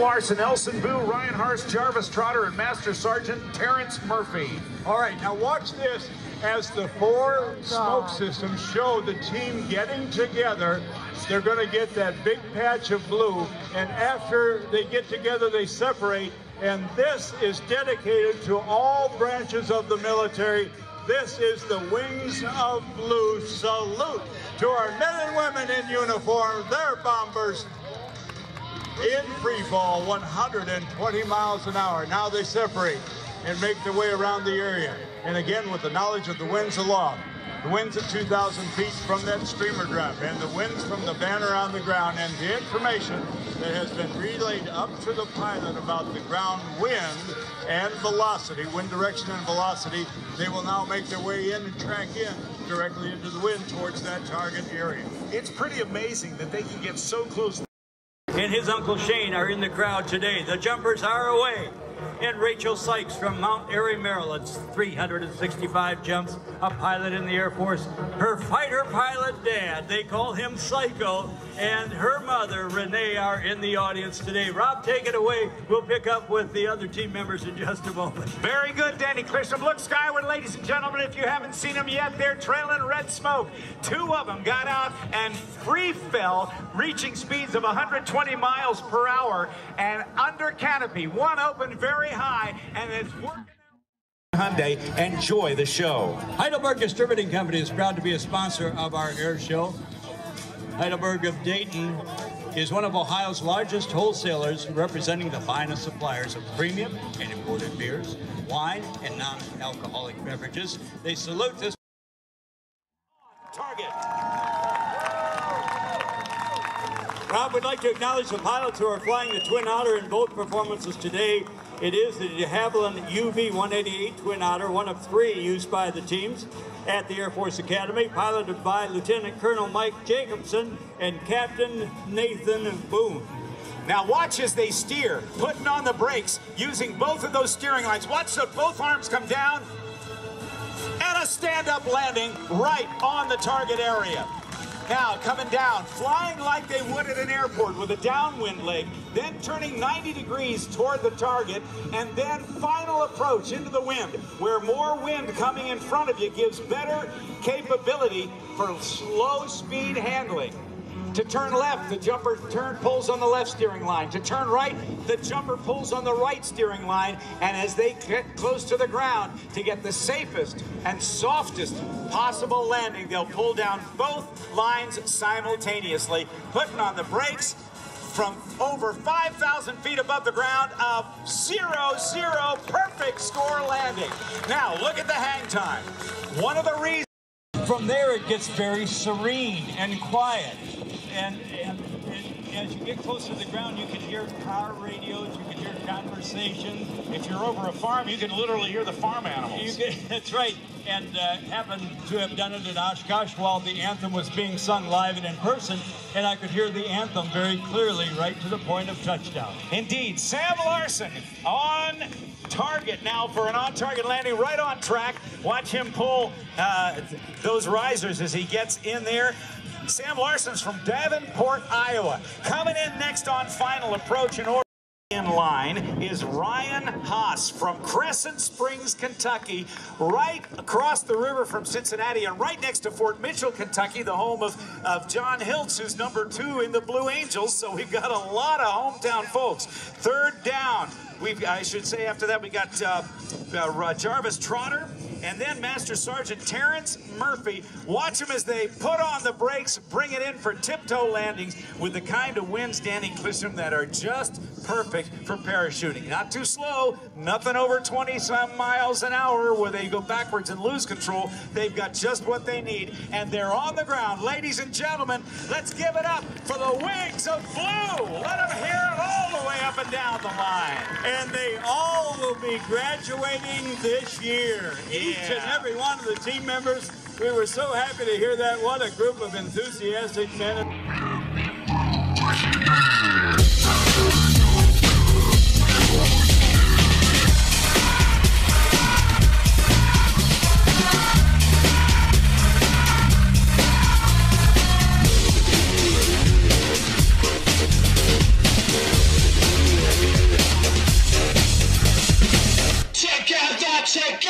Larson, Elson Boo, Ryan Harst, Jarvis Trotter, and Master Sergeant Terrence Murphy. All right, now watch this as the four smoke systems show the team getting together. They're going to get that big patch of blue, and after they get together, they separate. And this is dedicated to all branches of the military. This is the Wings of Blue salute to our men and women in uniform. They're bombers in free fall, 120 miles an hour. Now they separate and make their way around the area. And again, with the knowledge of the winds aloft, the winds at 2,000 feet from that streamer drop, and the winds from the banner on the ground, and the information that has been relayed up to the pilot about the ground wind and velocity, wind direction and velocity, they will now make their way in and track in directly into the wind towards that target area. It's pretty amazing that they can get so close. And his Uncle Shane are in the crowd today. The jumpers are away and Rachel Sykes from Mount Airy, Maryland. 365 jumps, a pilot in the Air Force. Her fighter pilot dad, they call him Psycho, and her mother, Renee, are in the audience today. Rob, take it away. We'll pick up with the other team members in just a moment. Very good, Danny Clisham. Look skyward, ladies and gentlemen. If you haven't seen them yet, they're trailing red smoke. Two of them got out and free fell, reaching speeds of 120 miles per hour and under canopy. One opened very high, and it's working. Hyundai, enjoy the show. Heidelberg Distributing Company is proud to be a sponsor of our air show. Heidelberg of Dayton is one of Ohio's largest wholesalers representing the finest suppliers of premium and imported beers, wine, and non-alcoholic beverages. They salute this target. Rob, we'd like to acknowledge the pilots who are flying the Twin Otter in both performances today. It is the de Havilland UV-18B Twin Otter, one of three used by the teams at the Air Force Academy, piloted by Lieutenant Colonel Mike Jacobson and Captain Nathan Boone. Now watch as they steer, putting on the brakes, using both of those steering lines. Watch the both arms come down, and a stand-up landing right on the target area. Now coming down, flying like they would at an airport with a downwind leg, then turning 90 degrees toward the target, and then final approach into the wind, where more wind coming in front of you gives better capability for slow speed handling. To turn left, the jumper turn pulls on the left steering line. To turn right, the jumper pulls on the right steering line. And as they get close to the ground, to get the safest and softest possible landing, they'll pull down both lines simultaneously, putting on the brakes from over 5,000 feet above the ground, a zero, zero, perfect score landing. Now, look at the hang time. One of the reasons from there it gets very serene and quiet and, and, and, as you get closer to the ground, you can hear car radios, you can hear conversation. If you're over a farm, you can literally hear the farm animals. Can, that's right. And uh, happened to have done it at Oshkosh while the anthem was being sung live and in person, and I could hear the anthem very clearly right to the point of touchdown. Indeed. Sam Larson on target now for an on-target landing, right on track. Watch him pull uh, those risers as he gets in there. Sam Larson's from Davenport, Iowa. Coming in next on final approach in order. In line is Ryan Haas from Crescent Springs, Kentucky, right across the river from Cincinnati and right next to Fort Mitchell, Kentucky, the home of, of John Hiltz, who's number two in the Blue Angels. So we've got a lot of hometown folks. Third down. We've, I should say after that, we got uh, uh, Jarvis Trotter, and then Master Sergeant Terrence Murphy. Watch them as they put on the brakes, bring it in for tiptoe landings with the kind of winds, Danny Clisham, that are just perfect for parachuting. Not too slow, nothing over 20 some miles an hour where they go backwards and lose control. They've got just what they need, and they're on the ground. Ladies and gentlemen, let's give it up for the Wings of Blue. Let them hear it all the way up and down the line. And they all will be graduating this year. Each and every one of the team members. We were so happy to hear that. What a group of enthusiastic men. check